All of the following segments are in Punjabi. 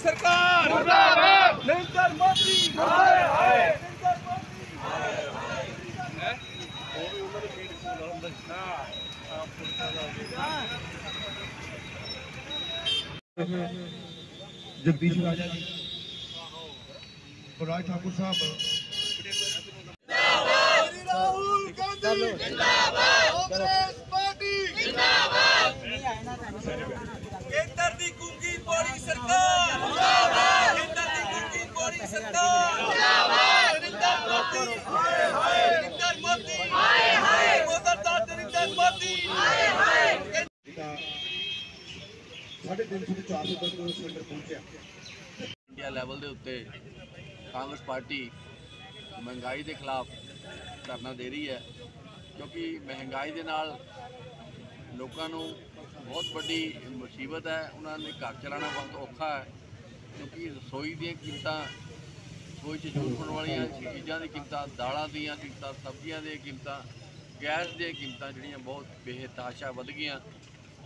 ਵਾਲੀ ਸਰਕਾਰ ਮੁਰਦਾਬਾਦ ਨਰਿੰਦਰ ਮੋਦੀ ਹਾਏ ਹਾਏ ਨਰਿੰਦਰ ਮੋਦੀ ਜਗਦੀਸ਼ ਰਾਜਾ ਜੀ ਬਰਾਜ ਠਾਕੁਰ ਸਾਹਿਬ ਇੰਡੀਆ ਲੈਵਲ ਦੇ ਉੱਤੇ ਕਾਂਗਰਸ ਪਾਰਟੀ ਮਹਿੰਗਾਈ ਦੇ ਖਿਲਾਫ ਧਰਨਾ ਦੇ ਰਹੀ ਹੈ, ਕਿਉਂਕਿ ਮਹਿੰਗਾਈ ਦੇ ਨਾਲ ਲੋਕਾਂ ਨੂੰ ਬਹੁਤ ਵੱਡੀ ਮੁਸੀਬਤ ਹੈ, ਉਹਨਾਂ ਨੇ ਘਰ ਚਲਾਉਣਾ ਬਹੁਤ ਔਖਾ ਹੈ, ਕਿਉਂਕਿ ਰਸੋਈ ਦੀਆਂ ਕੀਮਤਾਂ ਕੋਈ ਚ ਜੂੜ ਹੋਣ ਵਾਲੀਆਂ ਚੀਜ਼ਾਂ ਦੀ ਕੀਮਤਾਂ, ਦਾਲਾਂ ਦੀਆਂ ਕੀਮਤਾਂ, ਸਬਜ਼ੀਆਂ ਦੀਆਂ ਕੀਮਤਾਂ, ਗੈਸ ਦੀਆਂ ਕੀਮਤਾਂ ਜਿਹੜੀਆਂ ਬਹੁਤ ਬੇਹਤਾਸ਼ਾ ਵਧ ਗਈਆਂ।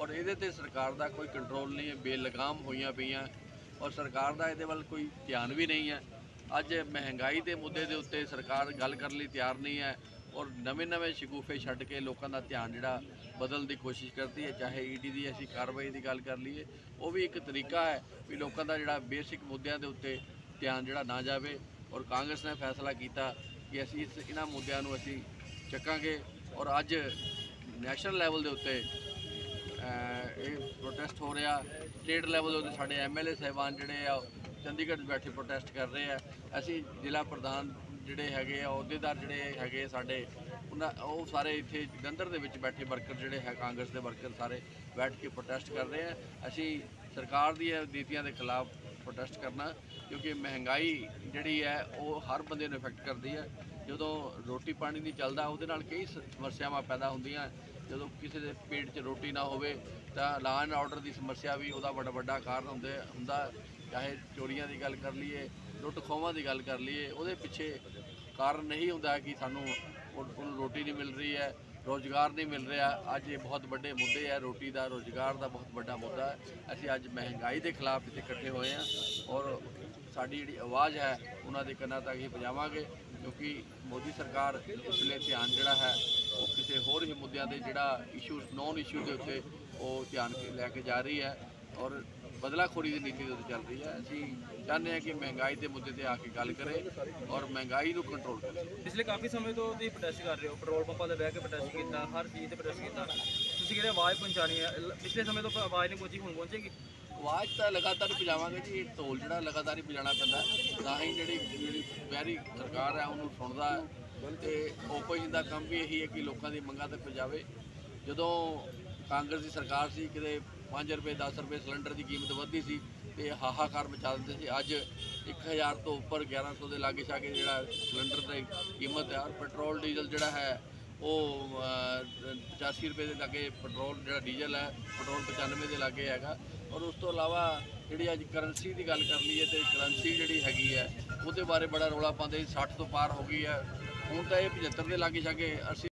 ਔਰ ਇਹਦੇ ਤੇ ਸਰਕਾਰ ਦਾ ਕੋਈ ਕੰਟਰੋਲ ਨਹੀਂ ਹੈ, ਬੇਲਗਾਮ ਹੋਈਆਂ ਪਈਆਂ। ਔਰ ਸਰਕਾਰ ਦਾ ਇਹਦੇ ਵੱਲ ਕੋਈ ਧਿਆਨ ਵੀ ਨਹੀਂ ਹੈ। ਅੱਜ ਮਹਿੰਗਾਈ ਦੇ ਮੁੱਦੇ ਦੇ ਉੱਤੇ ਸਰਕਾਰ ਗੱਲ ਕਰਨ ਲਈ ਤਿਆਰ ਨਹੀਂ ਹੈ ਔਰ ਨਵੇਂ-ਨਵੇਂ ਸ਼ਗੂਫੇ ਛੱਡ ਕੇ ਲੋਕਾਂ ਦਾ ਧਿਆਨ ਜਿਹੜਾ ਬਦਲਣ ਦੀ ਕੋਸ਼ਿਸ਼ ਕਰਦੀ ਹੈ, ਚਾਹੇ ਈਡੀ ਦੀ ਅਸੀਂ ਕਾਰਵਾਈ ਦੀ ਗੱਲ ਕਰ ਲਈਏ, ਉਹ ਵੀ ਇੱਕ ਤਰੀਕਾ ਹੈ ਵੀ ਲੋਕਾਂ ਦਾ ਜਿਹੜਾ ਬੇਸਿਕ ਮੁੱਦਿਆਂ ਦੇ ਉੱਤੇ ਧਿਆਨ ਜਿਹੜਾ ਨਾ ਜਾਵੇ। ਔਰ ਕਾਂਗਰਸ ਨੇ ਫੈਸਲਾ ਕੀਤਾ ਕਿ ਅਸੀਂ ਇਸ ਇਹਨਾਂ ਮੁੱਦਿਆਂ ਨੂੰ ਅਸੀਂ ਚੱਕਾਂਗੇ। ਔਰ ਅੱਜ ਨੈਸ਼ਨਲ ਲੈਵਲ ਦੇ ਉੱਤੇ ਪ੍ਰੋਟੈਸਟ ਹੋ ਰਿਹਾ ਸਟੇਟ ਲੈਵਲ ਦੇ ਉੱਤੇ ਸਾਡੇ ਐਮਐਲਏ ਸਾਹਿਬਾਨ ਜਿਹੜੇ ਆ, ਉਹ ਚੰਡੀਗੜ੍ਹ 'ਚ ਬੈਠੇ ਪ੍ਰੋਟੈਸਟ ਕਰ ਰਹੇ ਆ। ਅਸੀਂ ਜ਼ਿਲ੍ਹਾ ਪ੍ਰਧਾਨ ਜਿਹੜੇ ਹੈਗੇ ਆ, ਅਹੁਦੇਦਾਰ ਜਿਹੜੇ ਹੈਗੇ ਸਾਡੇ, ਉਹਨਾਂ, ਉਹ ਸਾਰੇ ਇੱਥੇ ਜਲੰਧਰ ਦੇ ਵਿੱਚ ਬੈਠੇ ਵਰਕਰ ਜਿਹੜੇ ਹੈ, ਕਾਂਗਰਸ ਦੇ ਵਰਕਰ ਸਾਰੇ ਬੈਠ ਕੇ ਪ੍ਰੋਟੈਸਟ ਕਰ ਰਹੇ ਆ। ਅਸੀਂ ਸਰਕਾਰ ਦੀਆਂ ਨੀਤੀਆਂ ਦੇ ਖਿਲਾਫ ਪ੍ਰੋਟੈਸਟ ਕਰਨਾ, ਕਿਉਂਕਿ ਮਹਿੰਗਾਈ ਜਿਹੜੀ ਹੈ, ਉਹ ਹਰ ਬੰਦੇ ਨੂੰ ਇਫੈਕਟ ਕਰਦੀ ਹੈ। ਜਦੋਂ ਰੋਟੀ ਪਾਣੀ ਨਹੀਂ ਚੱਲਦਾ, ਉਹਦੇ ਨਾਲ ਕਈ ਸਮੱਸਿਆਵਾਂ ਪੈਦਾ ਹੁੰਦੀਆਂ। ਜਦੋਂ ਕਿਸੇ ਦੇ ਪੇਟ 'ਚ ਰੋਟੀ ਨਾ ਹੋਵੇ ਤਾਂ ਲਾਅ ਐਂਡ ਆਰਡਰ ਦੀ ਸਮੱਸਿਆ ਵੀ ਉਹਦਾ ਬੜਾ ਵੱਡਾ ਕਾਰਨ ਹੁੰਦੇ ਹੁੰਦਾ। ਚਾਹੇ ਚੋਰੀਆਂ ਦੀ ਗੱਲ ਕਰ ਲਈਏ, ਲੁੱਟ ਖੋਹਾਂ ਦੀ ਗੱਲ ਕਰ ਲਈਏ, ਉਹਦੇ ਪਿੱਛੇ ਕਾਰਨ ਨਹੀਂ ਹੁੰਦਾ ਕਿ ਸਾਨੂੰ ਉਹਨੂੰ ਰੋਟੀ ਨਹੀਂ ਮਿਲ ਰਹੀ ਹੈ, ਰੋਜ਼ਗਾਰ ਨਹੀਂ ਮਿਲ ਰਿਹਾ। ਅੱਜ ਇਹ ਬਹੁਤ ਵੱਡੇ ਮੁੱਦੇ ਹੈ ਰੋਟੀ ਦਾ, ਰੋਜ਼ਗਾਰ ਦਾ ਬਹੁਤ ਵੱਡਾ ਮੁੱਦਾ। ਹੈ ਅਸੀਂ ਅੱਜ ਮਹਿੰਗਾਈ ਦੇ ਖਿਲਾਫ ਇੱਥੇ ਇਕੱਠੇ ਹੋਏ ਹਾਂ ਔਰ ਸਾਡੀ ਜਿਹੜੀ ਆਵਾਜ਼ ਹੈ, ਉਹਨਾਂ ਦੇ ਕੰਨਾਂ ਤੱਕ ਹੀ ਪਹੁੰਚਾਵਾਂਗੇ। ਕਿਉਂਕਿ ਮੋਦੀ ਸਰਕਾਰ ਇਸ ਲਈ ਧਿਆਨ ਜਿਹੜਾ ਹੈ, ਉਹ ਕਿਸੇ ਹੋਰ ਹੀ ਮੁੱਦਿਆਂ ਦੇ ਜਿਹੜਾ ਇਸ਼ੂ ਨੌਨ ਇਸ਼ੂ ਦੇ ਉੱਤੇ ਉਹ ਧਿਆਨ ਲੈ ਕੇ ਜਾ ਰਹੀ ਹੈ ਔਰ ਬਦਲਾਖੋਰੀ ਦੀ ਨੀਤੀ ਦੇ ਉੱਤੇ ਚੱਲ ਰਹੀ ਹੈ। ਅਸੀਂ ਚਾਹੁੰਦੇ ਹਾਂ ਕਿ ਮਹਿੰਗਾਈ ਦੇ ਮੁੱਦੇ ਤੇ ਆ ਕੇ ਗੱਲ ਕਰੇ ਔਰ ਮਹਿੰਗਾਈ ਨੂੰ ਕੰਟਰੋਲ ਕਰੇ। ਪਿਛਲੇ ਕਾਫੀ ਸਮੇਂ ਤੋਂ ਤੁਸੀਂ ਪ੍ਰੋਟੈਸਟ ਕਰ ਰਹੇ ਹੋ ਪੈਟਰੋਲ ਪੰਪਾਂ ਤੇ ਬਹਿ ਕੇ ਪ੍ਰੋਟੈਸਟ ਕੀਤਾ, ਹਰ ਚੀਜ਼ ਤੇ ਪ੍ਰੋਟੈਸਟ ਕੀਤਾ। ਤੁਸੀਂ ਕਿਹੜੇ ਆਵਾਜ਼ ਪਹੁੰਚਾਣੀ ਹੈ? ਪਿਛਲੇ ਸਮੇਂ ਤੋਂ ਆਵਾਜ਼ ਨਹੀਂ ਪਹੁੰਚੀ, ਹੁਣ ਪਹੁੰਚੇਗੀ? ਆਵਾਜ਼ ਤਾਂ ਲਗਾਤਾਰ ਪਜਾਵਾਂਗੇ ਜੀ, ਇਹ ਢੋਲ ਜਿਹੜਾ ਲਗਾਤਾਰ ਹੀ ਪਜਾਣਾ ਪੈਂਦਾ ਹੈ। ਤਾਂ ਹੀ ਜਿਹੜੀ ਜਿਹੜੀ ਵੈਰੀ ਸਰਕਾਰ ਹੈ, ਉਹਨੂੰ ਸੁਣਦਾ ਹੈ। ਤੇ ਓਪੋਜੀਸ਼ਨ ਦਾ ਕੰਮ ਵੀ ਇਹੀ ਹੈ ਕਿ ਲੋਕਾਂ ਦੀ ਮੰਗਾਂ ਤੇ ਪਜਾਵੇ ਜਦੋਂ ਕਾਂਗਰਸ ਦੀ ਸਰਕਾਰ ਸੀ, ਕਿਤੇ 5 ਰੁਪਏ 10 ਰੁਪਏ ਸਿਲੰਡਰ ਦੀ ਕੀਮਤ ਵੱਧਦੀ ਸੀ, ਤੇ ਹਾਹਾਕਾਰ ਮਚਾ ਦਿੰਦੇ ਸੀ। ਅੱਜ 1000 ਤੋਂ ਉੱਪਰ 1100 ਦੇ ਲਾਗੇ ਛਾਗੇ ਜਿਹੜਾ ਸਿਲੰਡਰ ਦੀ ਕੀਮਤ ਹੈ, ਔਰ ਪੈਟਰੋਲ, ਡੀਜ਼ਲ ਜਿਹੜਾ ਹੈ ਉਹ ਅਹ, 85 ਰੁਪਏ ਦੇ ਲਾਗੇ ਪੈਟਰੋਲ ਜਿਹੜਾ ਡੀਜ਼ਲ ਹੈ ਪੈਟਰੋਲ 95 ਦੇ ਲਾਗੇ ਹੈਗਾ। ਔਰ ਉਸ ਤੋਂ ਇਲਾਵਾ ਜਿਹੜੀ ਅੱਜ ਕਰੰਸੀ ਦੀ ਗੱਲ ਕਰ ਲਈਏ ਤੇ ਕਰੰਸੀ ਜਿਹੜੀ ਹੈਗੀ ਹੈ ਉਹਦੇ ਬਾਰੇ ਬੜਾ ਰੌਲਾ ਪਾਉਂਦੇ ਸੀ 60 ਤੋਂ ਪਾਰ ਹੋ ਗਈ ਹੈ। ਹੁਣ ਤਾਂ ਇਹ 75 ਦੇ ਲਾਗੇ ਛਾਗੇ ਅਸੀਂ